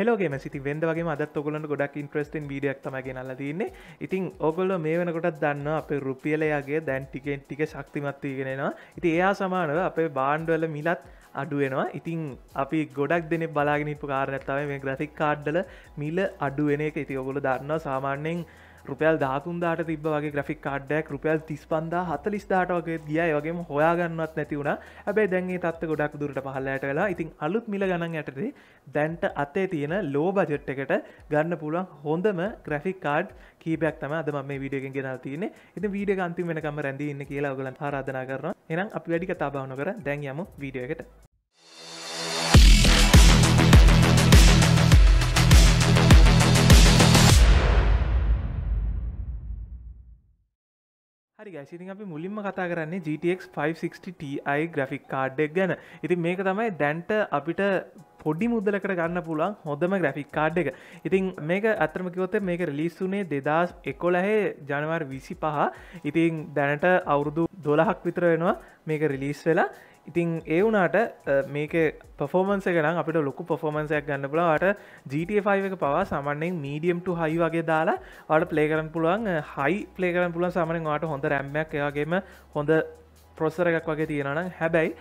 හෙලෝගේ සිති වෙන්දගේ අදත් ඔගලට ගොඩක් ඉන්ට්‍රස්ටන් වීඩියක් තම ගෙනල්ල තින්නේ ඉතින් ඔගොල්ල මේ වෙනකොටත් දන්න අපේ රුපියලයාගේ දැන් ටිකෙන් ටික ශක්තිමත්වීගෙනවා ඉති එයා සමානව අපේ බාණ්ඩවල මිලත් අඩුවෙනවා ඉතින් අපි ගොඩක් දෙනෙ බලාගෙනනිපු කාරනත්තව මේ ග්‍රෆික් කාඩ්ඩල මිල අඩුවෙන එක. ඉති ඔගොල දන්න සාමාන්‍යයෙන් රුපියල් දාතුන්දාට තිබ වගේ ග්‍රෆික් කාඩ්ඩයක් රුපියල් තිස්පන්දා හතලිස් දාට වගේ දිය වගේ හොයාගන්නවත් නැති වුණ. හැබැයි දැන්ගේ තත්ත ගොඩක් දුරට පහල්ලට වෙලා ඉතින් අලුත් මිල ගණන් ඇටේ දැන්ට අත්තේ තියෙන ලෝ බජට් එකට ගන්න පුළුවන් හොඳම ග්‍රෆික් කාඩ් කීපයක් තම අද මේ විඩියගෙන් ගෙන තියන ඉති වීඩිය අන්තිම වෙනකම රැඳී ඉන්න කියලා ඔගලන් ආරාධනා කරන එනම් අපි වැඩි කතාබාවන කර දැන් යමු වීඩියකට හරි ගැසිති අපි මුලින්ම කතා කරන්නේ GTX 560ti ග්‍රෆික් කාඩ්ඩක් ගැන. ඉති මේක තමයි දැන්ට අපිට පොඩි මුදලකට ගන්න පුළුවන් හොඳම ග්‍රෆික් කාඩ් එක. ඉතින් මේක අත්‍රමකිවොත මේක රිලිස්සුනේ දෙදස් එකොලහේ ජනවර් විසි පහ ඉතින් දැනට අවුරුදු දොලහක් විතර වෙනවා මේක රිලිස් වෙලා. ඉතින් ඒ වුනාට මේක පෆෝමන්ස ගනම් අපිට ලොකු පොෆෝමන්සයක් ගන්න පුලාට GTA5 එක පවා සමන්නෙන් මීඩියම්ට හයි වගේ දාලා වට ප්ලේ කරන්න පුළුවන්. හයි ප්ලේ කරන්න පුළුවන් සමනෙන් වාට හොඳ රැම්මයක් එයාගේම හොඳ ප්‍රොසර එකක් වගේ තියෙනනම් හැබැයි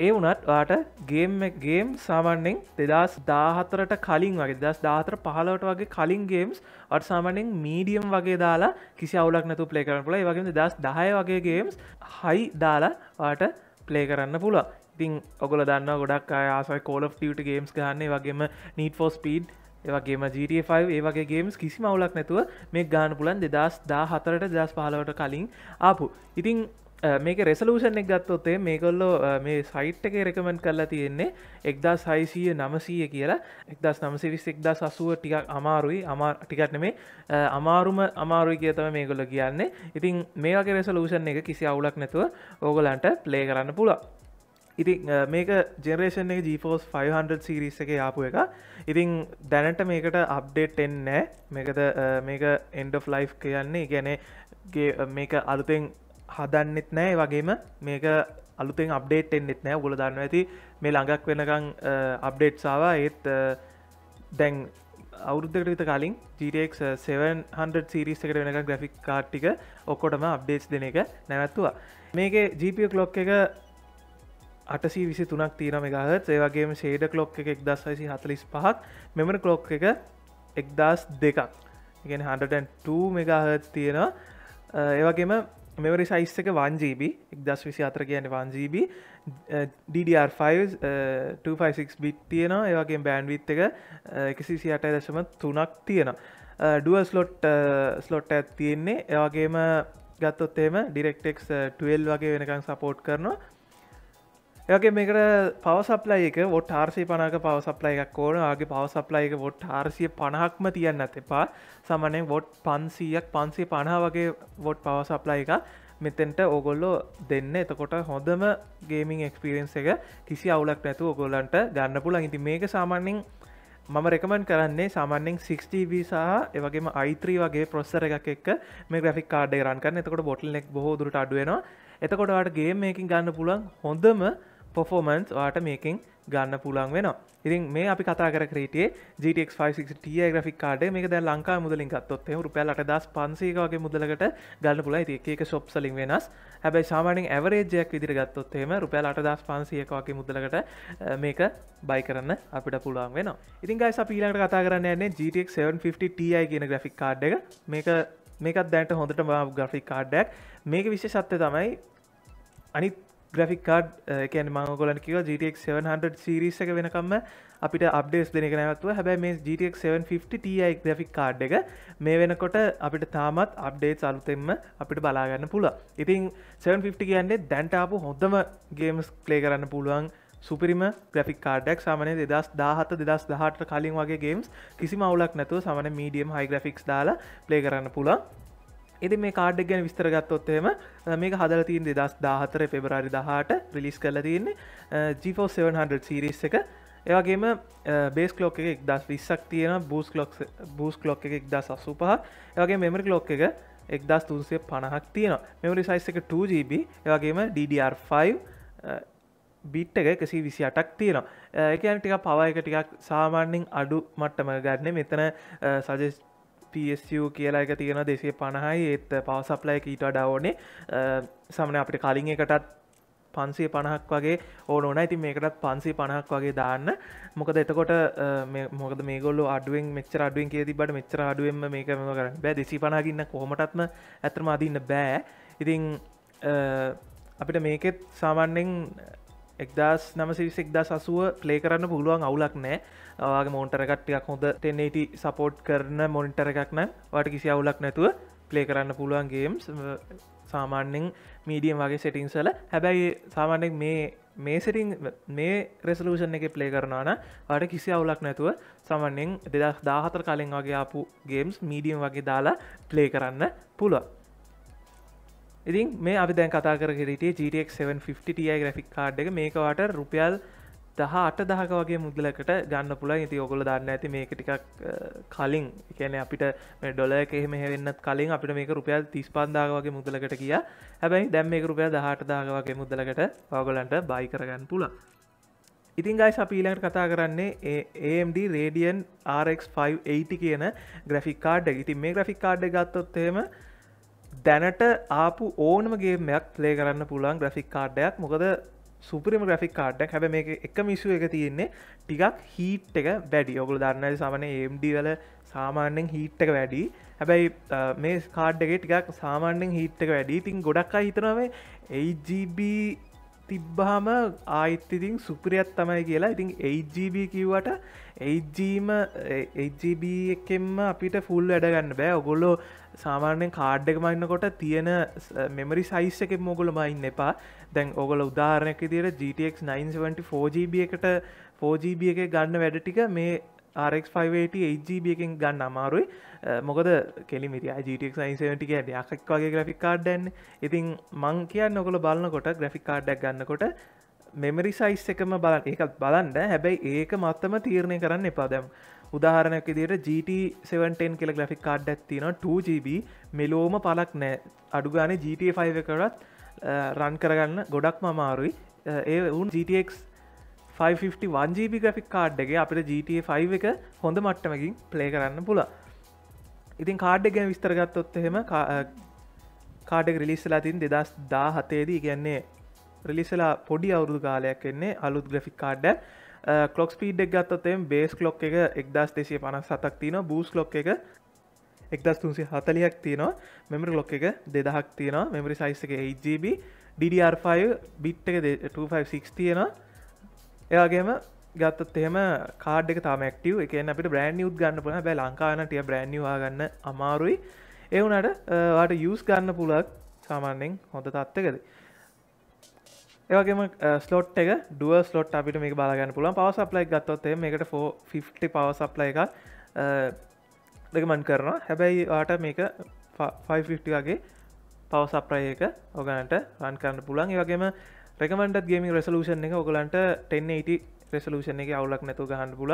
ඒ වනත් වාට ගේම් ගේම් සාමන්‍යෙන් දෙදස් දාහතරට කලින් වගේ දස් දාතර පහලවට වගේ කලින් ගේම්ස් අට සාමනෙන් මීඩියම් වගේ දාලා කිසි අවුලක් නැතු පලේ කරන පුල වගේ දස් දහය වගේ ගේම්ස් හයි දාලා වාට පලේ කරන්න පුළ ඉතින් ඔගොල දන්න ගොඩක් ආසයි කෝල ියට ගේම්ස් ගන්නේ වගේම නීට ෆෝ ස්පීඩ් ඒවගේම GTA5 ඒවගේ ගේම්ස් කිසි මවුලක් නැතුව මේ ගාන පුලන් දෙදස් දා හතරට දස් පහලවට කලින් ආපු. ඉතිං මේක රෙසලූෂන් එක ගත්තොත්තේ මේකොල්ලෝ මේ සයිට් එක රෙකමෙන්ට් කරලා තියෙන්නේ එක්දා සයිසීය නමසීය කියලා. එක්දස් නමසි විස් එක්දා සසුව ටිකක් අමාරුයි. අමා ටිකටන මේ අමාරුම අමාරුයි කියතම මේගොල්ල කියන්නේ. ඉතින් මේගේ රෙසලූෂන් එක කිසි අවුලක් නැතුව ඕගලන්ට ප්ලේ කරන්න පුළා ඉතින් මේක ජෙනරේෂන් එක ජීෆෝස් 500 සිරිස් එක යාපු එක ඉතින් දැනට මේකට අප්ඩේට් එන්නෑ මේකද මේක එන්ඩ ෆ් ලයි් කියන්නේ. ගැනේ මේක අලුතෙන් හදන්නෙත් නෑ. වගේම මේක අලුතෙන් අප්ඩේට් එන්නෙත් නෑ. ගොල දන්න ඇති මේ ළඟක් වෙනකං අප්ඩේට්සාාව ඒත් දැන් අවුරුද්ධකට විත කලින් ජීටක් 700 සිරිස් එකට වෙනක ග්‍රෆික් කාට්ටික ඔක්කොටම අප්ඩේට්ස් දෙන එක නැවැත්තුවා. මේක ජීපිය කලොක් එක අටසී විසි තුනක් තීරම එකහත් ඒවගේම ශේඩ කලොක් එක එක්දස්සයිසි හතලිස් පහක්. මෙමර කලොක් එක එක්දස් දෙකක්. ඉගෙන 102 මෙගහත් තියෙනවා. ඒවගේම මෙවරි සයිස් එක 1GB එක් දස් විසි අතර කියන 1GB DDR5 බිට් තියෙනවා. ඒවගේ බෑන්විත් එක එකසිසි අට දශම තුනක් තියෙනවා ඩුව ස්ලොට් ස්ලොට් ඇත් තියෙන්නේ. ඒවගේම ගත්තොත්තේම ඩිරෙක්ටෙක් 12 වගේ වෙනකං සපෝට් කරනවා. ඒගේ මේකට පවසප්ලයි එක ොට ආර්සය පනක පවසප්ලයි එකක් ඕන. ආගේ පවසප්ලයි එක ොට් ආර්සිය පණහක්ම තියන්න ඇත එපා. සමනෙන් වොට් පන්සීයක් පන්සේ පණහා වගේ වොට් පවසප්ලයි එක මෙතෙන්ට ඕගොල්ලෝ දෙන්න. එතකොට හොඳම ගේමින් එක්ස්පිරෙන්න්ස් එක කිසි අවුලක් නැතු ඔගොල්ලන්ට ගන්න පුළන් ඉති මේක සාමාන්‍යෙන් මම රෙකමන් කරන්නේ සාමාන්‍යෙන් 6TV සහ එවගේම අයිත්‍රී වගේ ප්‍රොස්සර එකක් එක් මේ ග්‍රෆික් කාඩ රන් කරන්න. එතකොට බොටල්නෙක් බොහෝ දුරට අඩුවෙනවා එතකොටට ගේ මේකින් ගන්න පුළන් හොඳම පොෆෝමන්ස් වාට මේකින් ගන්න පුළන් වෙන ඉතින් මේ අපි කතා කර ක්‍රේටේ GTX 560 ග්‍රෆික් කාඩ මේක දැ ලංකා මුදලින් ගත්තොත් රුපියල්ලට දස් පන්සේකගේ මුදලකට ගන්න පුල එක සොප් සලින් වෙනස්. හැබයි සාමානින් ඇවරේජයක් විදිර ගත්තොත්තේම රුපියල් අට දස් පන්සියකගේ මුදලකට මේක බයි කරන්න අපිට පුළුවන් වෙන ඉතින් ගයි අපිලට කතා කරන්න න්නේ GTX 750 ti කියන ග්‍රෆික් කාඩ් එක. මේක මේකත් දැන්ට හොඳට ග්‍රෆික් කාඩ්ඩක් මේක විශෂ සත්‍ය තමයි අනිත් ග්‍රෆික් කාඩ් එකන මංගොලන් කිව GTX 700 සිරිස එක වෙනකම්ම අපිට අප්ඩේස් දෙන නැත්ව හැබැයි මේ GTX 750 ti ග්‍රෆික් කාඩ් එක මේ වෙනකොට අපිට තාමත් අප්ඩේට් අලුතෙන්ම අපිට බලාගන්න පුළ ඉතින් 750 කියන්නේ දැන්ටාපු හොඳම ගේම්ස් කලේ කරන්න පුළුවන් සුපිරිම ග්‍රෆික් කාඩක් සමන දෙදස් දාහත දෙදස් දහට කලින් වගේ ගේම්ස් කිසි මවුලක් නැතුව සමන මීඩියම් හයි ග්‍රෆික්ස් දාලා ප්ලේ කරන්න පුළා එති මේ කාඩ් ගැන විස්තර ගත්තොත්තේම මේක හදල තින් දෙදස් දාහතර පෙබරාරි දහට රිලිස් කල තියන්නේ ජිෆෝ 700 සිරිස් එක. ඒවගේම බේස් කලෝක් එක එක් දස් විස්සක් තියෙන බූස් කලොක් බූස් කලොක් එක එක් දස් අසු පහ ඒවගේ මෙමරි ලොක් එක එක් දස් තුන්සේ පණහක් තියෙන මෙමරි සයිස් එක 2GB ඒවගේම DDR5 බිට් එක එකසි විසි අටක් තියෙනවා එකන ටික පව එක ටිකක් සාමාන්‍යෙන් අඩු මට්ටම ගන්න. මෙතන සජස් පSU කියලා එක තියෙන දෙසේ පණහයි. ඒත් පවසප්ලයි ඊට ඩවෝනේ සමන අපිට කලින් එකටත් පන්සේ පණහක් වගේ ඕන ඕන. ඉතින් මේකටත් පන්සේ පණහක් වගේ දාන්න. මොකද එතකොට මොකද මේගොල්ල අඩුවෙන් මෙච්චර අඩුවෙන් කිය තිබට මෙච්චර අඩුවෙන්ම මේකම කරන්න? බෑ දෙසි පනාගන්න කොහොමටත්ම ඇතරම අදින්න බෑ. ඉතිං අපිට මේකෙත් සාමාන්‍යෙන් එක්දස් නමසිවිස එක්දා සසුව ප්ලේ කරන්න පුළුවන් අවුලක් නෑ. ආගේ මෝන්ටර එකක්ටියක් හොඳ ටෙන්නේට සපෝට් කරන මොනිටර එකක් නම් වට කිසි අවුලක් නැතුව ප්ලේ කරන්න පුළුවන් ගේම්ස් සාමාන්‍යෙන් මීඩියම් වගේ සෙටිංසල හැබැයි සාමාන්‍යෙක් මේ මේ සිටිං මේ රෙසලූෂන් එක ප්ලේ කරනවාන වට කිසි අවුලක් නැතුව සමන්නෙන් දෙදස් දාහතර කලින් වගේ ආපු ගේම්ස් මීඩියම් වගේ දාලා ප්ලේ කරන්න පුළුව ඉතින් මේ අපි දැන් කතා කර හිටිය GTX 750 Ti ග්‍රෆික් කාඩ් එක. මේකවාට රුපියල් දහ අට දහක වගේ මුදලකට ගන්න පුළ ඉති ඔගොල දන්න ඇති මේක ටිකක් කලින්. එකන අපිට ඩොල එහෙම හෙවෙන්නත් කලින් අපිට මේක රුපියල් තිස් පන්දාග වගේ මුදලකට කිය හැබැයි දැම් මේ රුපිය දහට දාග වගේ මුදලකට පවගලන්ට බයි කරගන්න පුළ ඉතින් ගයි අපීලට කතා කරන්නේ AMD රේඩියන් RX580 කියන ග්‍රෆික් කාඩ් ඉතින් මේ ග්‍රෆික් කාඩ් ගත්තොත්තේම දැනට ආපු ඕනමගේමයක් ප්ලේ කරන්න පුළුවන් ග්‍රෆික් කාඩ්ඩයක් මොකද සුපරිම ග්‍රෆික් කාඩ්ඩක් හැබ මේ එක මිස්සු එක තියෙන්නේ ටිකක් හීට් එක බැඩි ඔගුල දන්න සමන ඒම්ඩ වල සාමාන්‍යෙන් හීට් එක වැඩි. හැබැයි මේ කාඩ්ඩගේ ටිකක් සාමාන්‍යෙන් හීට් එක වැඩි. තින් ගොඩක් හිතනවේ AGB තිබ්බහම ආයිත්තිතින් සුපරියත් තමයි කියලා. ඉතින් AGB කිව්වට ඒජීම ඒජB එකෙන්ම අපිට ෆුල් වැඩගන්න බෑ. ඔගොල්ලෝ සාමාන්‍යෙන් කාඩ් එක මන්නකොට තියෙන මෙමරි සයිස් එක මොගොල මයින්න එපා. දැන් ඔගොල උදාහරණයක් දිට GTX 974GB එකට 4GB එක ගන්න වැඩ ටික මේ RX580 8GB එකෙන් ගන්න අමාරුයි. මොකද කෙලිමිති GTX 970 ට යකක් වගේ ග්‍රෆික් කාඩ්ඩන්න ඉතින් මං කියන්න ඔකොල බලන්නකොට ග්‍රෆික් කාඩ්ඩක් ගන්නකොට මෙමරි සයිස් එකම බලන්න. එකත් බලන්න. හැබැයි ඒක මත්තම තීරණය කරන්න එපා. දැම් උදාහරණයක් දිට GT710 කියල ග්‍රෆික් කාඩ් ඇත්තින 2GB මෙලෝම පලක් නෑ. අඩුගාන GT5 කරත් රන් කරගන්න ගොඩක් මමාරුයි ඒ උන් GTX 551GB ග්‍රෆික් කාඩ් එක අපට GTA5 එක හොඳ මට්ටමකින් ප්ලේ කරන්න පුලා ඉතින් කාඩ් ගැන විස්තරගත්තොත් එහෙම කාඩ රිලිස්සලා තින් දෙදස් දා හතේදී ගැන්නේ රිලිසලා පොඩි අවුරුදු කාලයක් එන්නේ අලුත් ග්‍රෆික් කාඩ්ඩ කලොක් ස්පීඩ් ගත්තොතෙම බේස් ලොක් එක එක්දස් දෙසිය පනස් සතක් තින බූස් ලොක් එක එක්දස් තුන්සේ හතලියක් තියනවා මෙමරි ලොක් එක දෙදහක් තියෙනවා මෙමරි සයිස් එක 8GB DDR5 බිට් එක 256 තියෙනවා. එයාගේම ගත්තත් එහෙම කාඩ් එක තාම ක්ටව එක අපට බ්‍රෑන්් යුත් ගන්න පුළ බැ ලංකානටිය බ්‍රෑන්්වා ගන්න අමාරුයි. එවුනට වාට යස් ගන්න පුලක් සාමාන්‍යෙන් හොඳ තත්වකද ඒවගේම ස්ලොට් එක දුව ස්ලොට් අපිට මේ බාගන්න පුළන් පවසප්ලයි ගත්තොත්තේ මේකට ෆෝ 50 පවසප්ලයි එකක් දෙකමන් කරනවා. හැබැයි වාට මේක 550 වගේ පවසප්‍රය එක ඔගනට රන් කරන්න පුළන් ඒවගේම රෙකමන්ඩ ගේම රෙසලූෂන් එක ඔගලන්ට 1080 රෙසලූෂන් එක අවුලක් නැතු ගහන්න පුල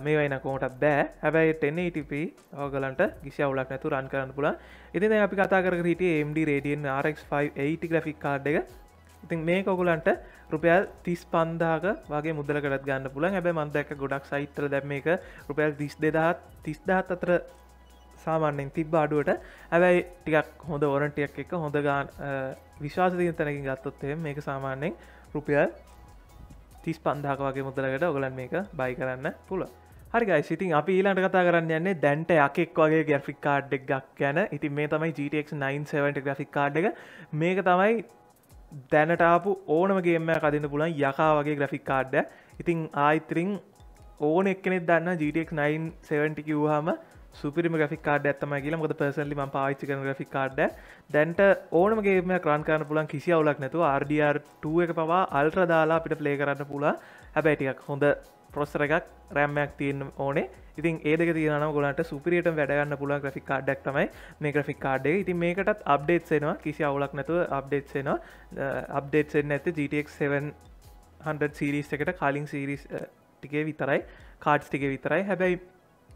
මේ වයින කෝට බෑ. හැබැයි 1080p ඕගලන්ට ගිසි අවුලක් නැතු රන් කරන්න පුලා ඉතින් අපි කතා කර හිට MD රඩියන් RX580 ග්‍රෆික් කාඩ් එක. ඉතින් මේ කොකුලන්ට රුපියල් තිස් පන්දාක වගේ මුදලකට ගන්න පුළන් හැබැ මන්දක ගොඩක් සයිතර දැම එක රුපියල් තිස් දෙදහත් තිස්දාත් අතර සාමාන්‍යෙන් තිබ අඩුවට. හැබැයි ටිකක් හොඳ ඕරන්ටියක් එක හොඳ ගාන විශවාස තිය තැනකින් ගත්තොත්තේ මේක සාමාන්‍යෙන් රුපියල් තිස් පන්දාක වගේ මුදලකට ඔගලන් මේක බයි කරන්න පුළ හරිගයි සිතින් අපි ඊලට කතා කරන්න යන්නේ දැන්ට යකෙක් වගේ ගැෆික් කාඩ් එක් ගැන. ඉතින් මේ තමයි GTX 970 ග්‍රෆික් කාඩ් එක. මේක තමයි දැනටාපු ඕනමගේම කදින්න පුළන් යකා වගේ ග්‍රෆික් කාඩ්ඩ ඉතිං ආයිතරින් ඕන එක්නෙත් දන්න GTX 970 කිව්හම සුපිරිම ග්‍රෆික් කාඩ් ඇත්තම කියල. මොද පර්සල්ලි ම පාච්චි කන ග්‍රෆික් කාඩ්ඩ දැන්ට ඕනමගේම ක්‍රන්කාන පුලන් කිසි අවුලක් නැතු RDR2 එක පවා අල්ට්‍ර දාලා අපිට ප්ලේ කරන්න පුලා හැබැයිටිකක් හොඳ ප්‍රොස්සර එකක් රැම්මයක් තියන්න ඕනේ. ඉතින් ඒදක තියන ගොලට සුපිරියට වැඩගන්න පුළන් ග්‍රෆික් කාඩ්ඩක් තමයි මේ ග්‍රෆික් කාඩ්ඩේ ඉතින් මේකටත් අප්ඩේට්සෙනවා කිසි අවුලක් නැතුව අප්ඩේට්සෙනවා අප්ඩේට්සෙන් ඇත GTX 700 සිරිස් එකට කාලින් සිරිස් ටිකේ විතරයි කාඩ්ස් ටික විතරයි. හැබැයි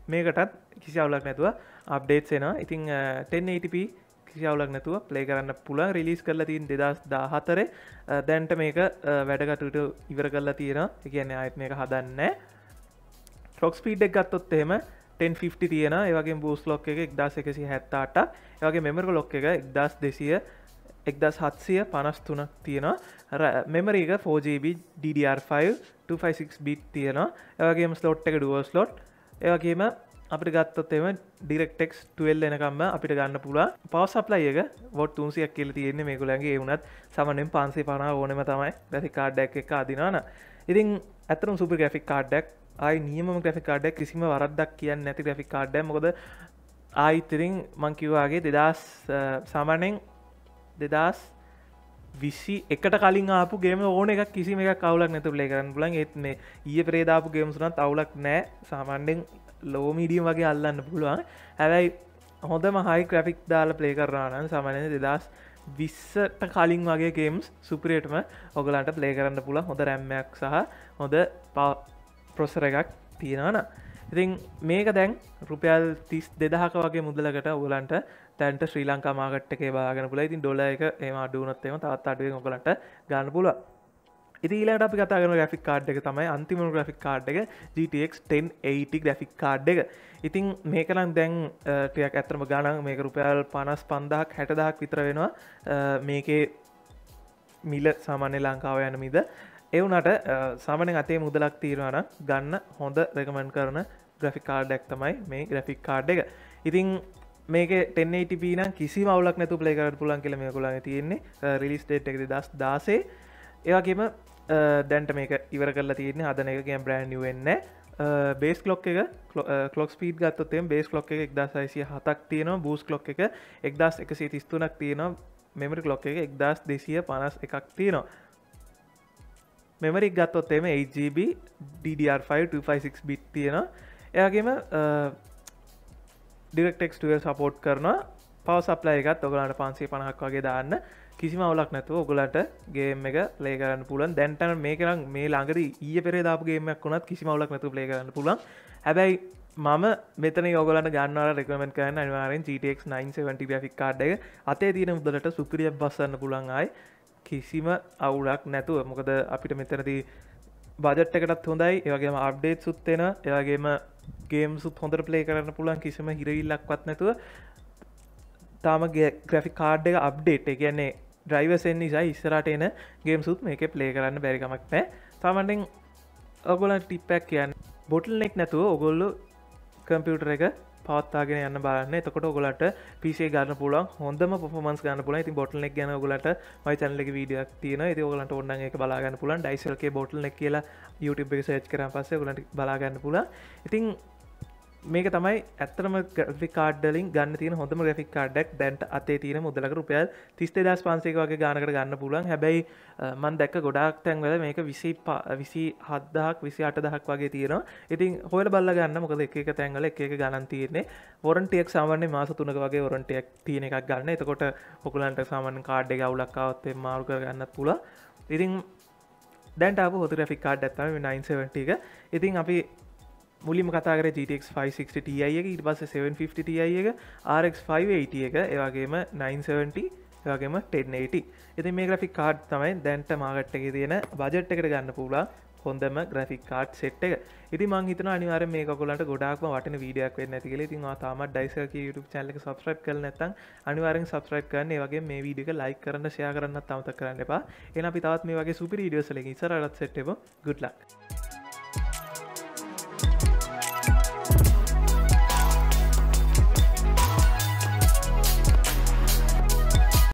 මේකටත් කිසි අවුලක් නැතුව අප්ඩේට්සෙනවා ඉතිං 1080p කිසිවුලක් නැතුව ප්ලේ කරන්න පුළන් රිලිස් කරලා තින් දෙදස් දාහතර දැන්ට මේක වැඩකටට ඉවර කරලා තියෙන එකන්න අයත් මේක හදන්න. ටොක්ස් පීඩක් ගත්තොත් එහෙම 1050 තියෙන ඒවගේ බූස් ලොක් එක එක්දස් එකසි හැත්තාට ඒවගේ මෙමරක ලොක් එක එක්දස් දෙසිය එක්දස් හත්සිය පනස් තුනක් තියෙනවා. මෙමරීක 4GB DDR5 256 බිට් තියෙනවා. ඒවගේම ස්ලොට් එක ඩුව ස්ලොට් ඒවගේම අපිට ගත්තොත්තෙම ඩිරෙක්ටෙක්ස් ටල් එනකම්ම අපිට ගන්න පුලා පවසප්ලයි එක වොට් තුන්සියක් කියල තියෙන්නේ මේකුලන්ගේ එවුනත් සමනෙන් පන්සේ පන ඕනම තමයි. ග්‍රැෆි කාඩ්ඩක් එක අදිනාන ඉතින් ඇතරම් සුප ග්‍රෆික් කාඩ්ඩක් ආයි නියම ග්‍රෆි කාඩ්ඩක් කිසිම වරද්දක් කියන්න නැති ග්‍රෆි කාඩ්ඩ මොකද ආයිතරින් මංකිවවාගේ දෙදස් සාමානෙන් දෙදස් විසි එකට කලින් ආපු ගේම ඕන එක කිසි එක කවලක් නැතු ලේ කරන්න පුලන් ඒත් මේ ඒ ප්‍රේදාපු ගේම්සුනත් අවුලක් නෑ සාමන්ඩෙන් ලෝමීඩියම් වගේ අල්ලන්න පුළුවන්. හැබැයි හොඳම හයි ක්‍රෆික් දාල ප්ලේ කරනානන් සමනය දෙදස් විස්සට කලින් වගේ ගේම්ස් සුපරේටම ඔගලන්ට ප්ලේ කරන්න පුළ හොඳ රැම්මයක් සහ හොඳ ප්‍රොසර එකක් තියෙනවන ඉතින් මේක දැන් රුපියල් තිස් දෙදහක වගේ මුදලකට ඔගලන්ට තැන්ට ශ්‍රී ලංකා මාගට් එක බාගෙන පුල ඉතින් ඩොල එක ඒම අඩුවනොත්තේම තවත් අඩුවෙන් ඔගලට ගන්න පුළුව ඉතිලට අපි කතාගන ග්‍රෆික් කාඩ් එක තමයි අන්තිම ග්‍රෆික් කාඩ් එක GTX 1080 ග්‍රෆික් කාඩ් එක. ඉතින් මේකනම් දැන් ටයක් ඇතරම ගණන්. මේක රුපියල් පනස් පන්දහක් හැටදහක් විතර වෙනවා. මේකේ මිල සාමාන්‍ය ලංකාව යන මිද. එවුනට සාමන අතේ මුදලක් තීරවාන ගන්න හොඳ රෙකමන් කරන ග්‍රෆික් කාඩ්ඩක් තමයි මේ ග්‍රෆික් කාඩ් එක. ඉතිං මේක ටෙන්නටපන කිසි මවලක් නැතු පලේකට පුලන් කියල මේ කොළන් තියෙන්නේ. රිලිස් ටේට් එකද දස් දාසේ ඒවගේම දැන්ට මේක ඉවර කල තියන්නේ. හදන එක ගම් බ්‍රෑන්් වෙන්න බේස් ලොක් එක කලොක් ස්පීඩ ගත්තතේ බේස් ලොක් එක එක්දස් අයිසිය හතක් තියෙනවා. බූස් ලොක් එක එක්දස් එකසේ තිස්තුනක් තියෙනවා. මෙමරි ලොක් එක එක්දස් දෙසිය පනස් එකක් තියෙනවා. මෙමරික් ගත්තොත් එම 8GB DDR5 බිට් තියෙන එයාගේම ඩිරෙක්ටෙක්ස්ටුව සපෝට් කරන පව සප්ලයි එකත් ඔගලට පන්සේ පණහක් වගේ දාන්න. කිසිම අවලක් නැතුව ඔගලට ගේම් එක ලේකරන්න පුලන් දැන්ටන මේකරම් මේ ළඟද ඒ පෙර දාපුගේමක් වුණත් කිසිම අවලක් නැතු ලේකරන්න පුලන් හැබැයි මම මෙතන ඔගලට ගන්නවල රෙකමෙන්ට කරන්න අනිවාරෙන් GTX 970 ෆික් කාඩ් එක. අතේ තියෙන මුදලට සුපිරිය බස්සන්න පුළන් අයි කිසිම අවුලක් නැතුව. මොකද අපිට මෙතනති බජට් එකටත් හොඳයි. ඒවගේම අප්ඩේට් සුත්තෙන එයාගේම ගේම් සුත් හොඳට ප්ලේ කරන්න පුළන් කිසිම හිරවිල්ලක්වත් නැතුව. තාමගේ ග්‍රෆි කාඩ් එක අප්ඩේට් කියන්නේ ඩ්‍රයිවසෙන් නිසා ඉස්සරට එන ගේම් සුත් මේක ප්ලේ කරන්න බැරිකමක් නෑ තමන්ෙන් ඔගොලන් ටිප්පැක් කියන්න බොටල් නෙක් නැතුව ඔගොල්ලු කම්පියුටර එක පවත්තාගෙන යන්න බලන්න. එතකොට ගොලට පිසේ ගන්න පුලන් හොඳම පොමන්ස් ගන්න පුල ති බොටල්නෙක් ගැන ගලට මයි චන්ලක වීඩියක් තියන ති ගලට ඔන්න එක බලාගන්න පුලන් ඩයිසල්ගේ බොටල්නෙක් කියලා YouTube එක සේච් කරන පස්සේ ගලට බලාගන්න පුලා ඉතින් මේක තමයි ඇත්තම ග්‍රෆි කාඩ්ඩලින් ගන්න තියන හොඳම ග්‍රෆික් කාඩක් දැන්ට අතේ තියන මුදලක රුපියල් තිස්තේ දස් පන්සේක වගේ ගානකට ගන්න පුලන් හැබැයි මන් දැක්ක ගොඩක් තැන්වල මේක විසි විසි හදදහක් විසි අට දහක් වගේ තියෙනවා. ඉතින් හොල බල්ල ගන්න. මොකද එක තැන්වල එක ගණන් තියන්නේ. වොරන්ටියක් සාමාන්‍ය මාස තුනක වගේ වොරන්ටයක් තියෙන එකක් ගන්න. එතකොට හොකුලන්ට සාමන් කාඩ් එක අවුලක්කාවත්තේ මාරුක ගන්න පුල ඉතින් දැන්ට හොතු ග්‍රෆික් කාඩ් ඇත්තම 970 එක. ඉතින් අපි මුලිම කතාර GTX 560 ti එක ඉට පස 750 ti එක RX580 එක ඒවාගේම 970 වගේම 1080 ඉති මේ ග්‍රෆික් කාඩ් තමයි දැන්ට මාගට් එක තියෙන බජට් එකට ගන්න පුලා හොඳම ග්‍රෆික් කාඩ් සෙට් එක. ඉති මංහිතන අනිවාර මේ කොලට ගොඩක්ම වටන වීඩියක් වෙන්න ඇතිකල තින් තාම ඩයිසක YouTube චැනලක සබස්ක්‍රයිබ් කල නැතන් අනිවාරෙන් සබස්ක්‍රයිබ් කරන්න. වගේ මේ වීඩික ලයි කරන්න ෂය කරන්න තමත කරන්න එපා. එන අපි තවත් මේ වගේ සුපි ඩියෝසලකින් සරලත් සෙට්ටබ ගුඩ්ලක්